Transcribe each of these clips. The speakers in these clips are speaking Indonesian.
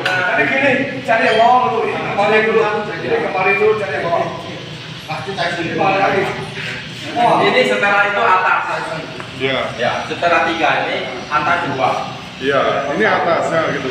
Tadi gini, cari yang mau dulu, kembali dulu, jadi kembali dulu cari yang mau. Kembali lagi. Wah, Ini setelah itu atas. Iya, Ya, setelah tiga ini antar dua. iya. Ini atasnya gitu.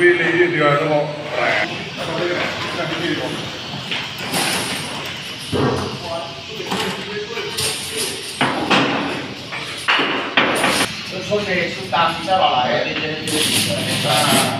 2000 io ti avevo. Non so se è su tanti sarà la eh,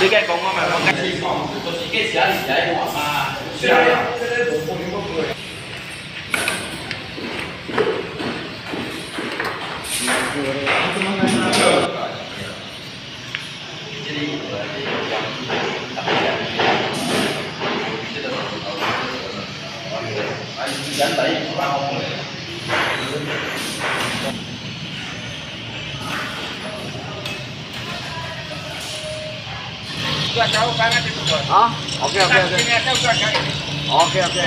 你梗係講我咪講緊先講，到时幾時有時喺度啊？算啦，即係冇報料嗰句。原来一百块。Hah? Ah, oke oke oke oke oke oke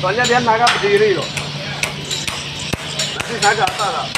soalnya dia naga berdiri loh nanti saya ke lah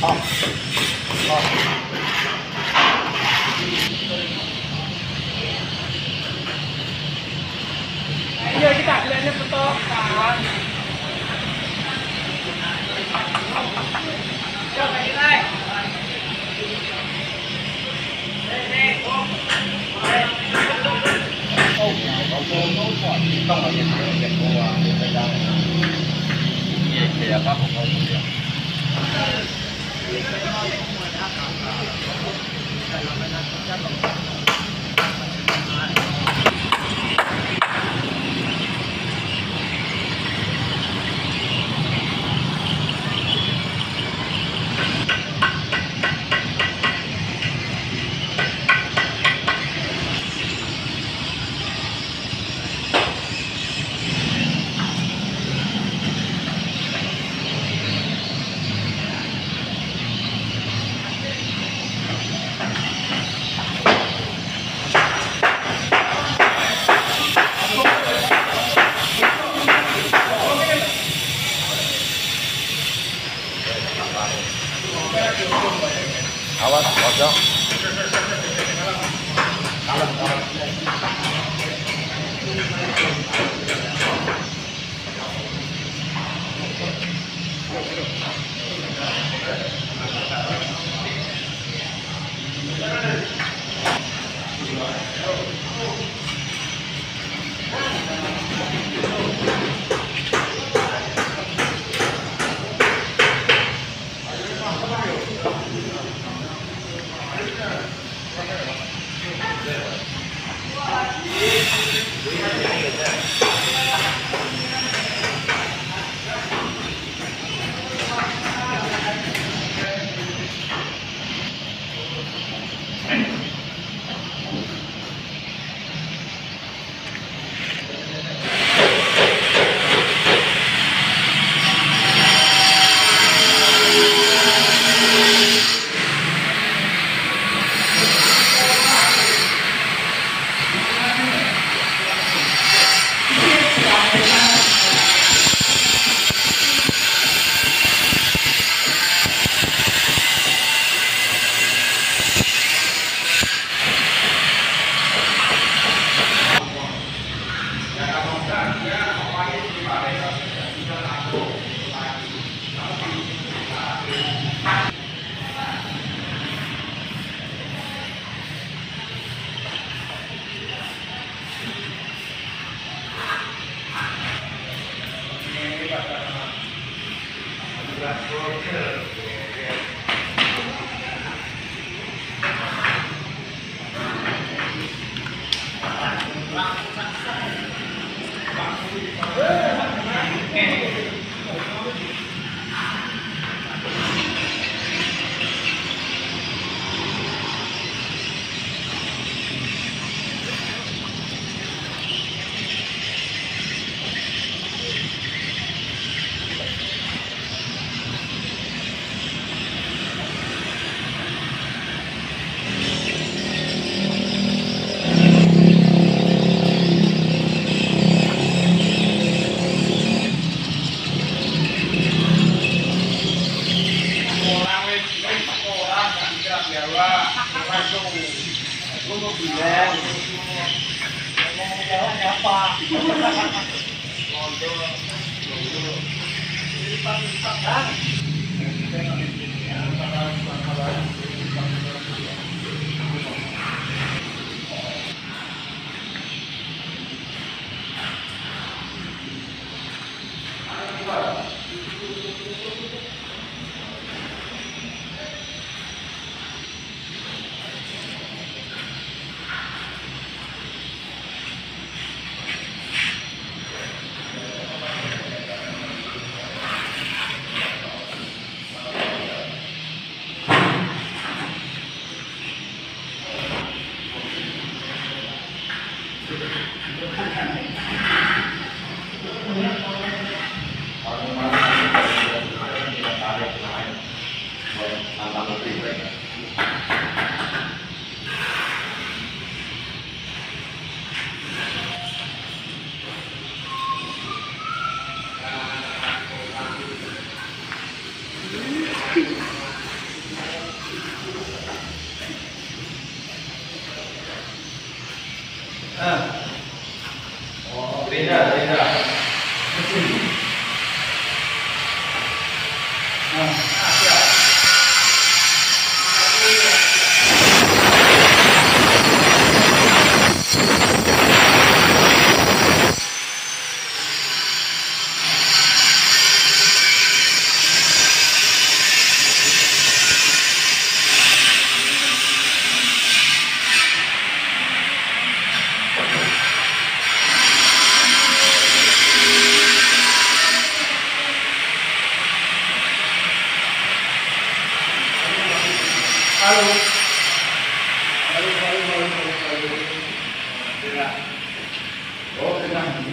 Không. Không. Giờ cái tạt lên nó to cả. Cho mày đây. Không có gì, việc của người ta. Gì thì là pháp của. Thank you.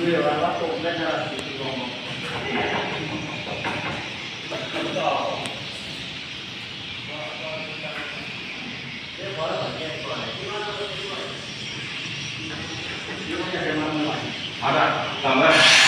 上はバットを変えたら、結局も。Ahora, la verdad.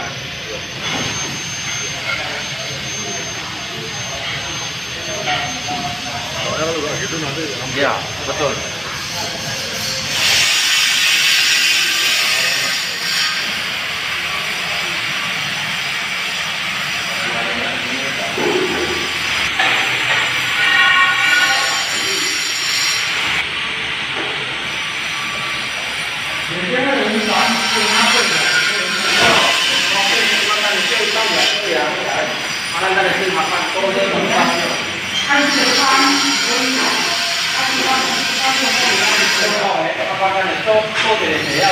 快。对呀，不错。Thank you. 那得去上班，多得上班。他是上班，多点，他是他是那个什么，就是说，哎，他大概收收点钱啊，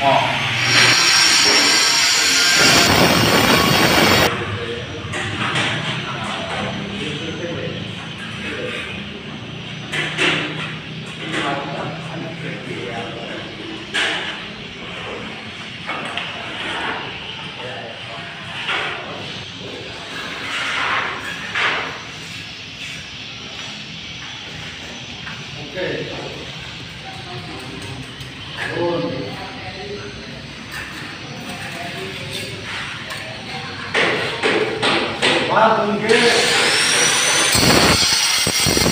哦。you.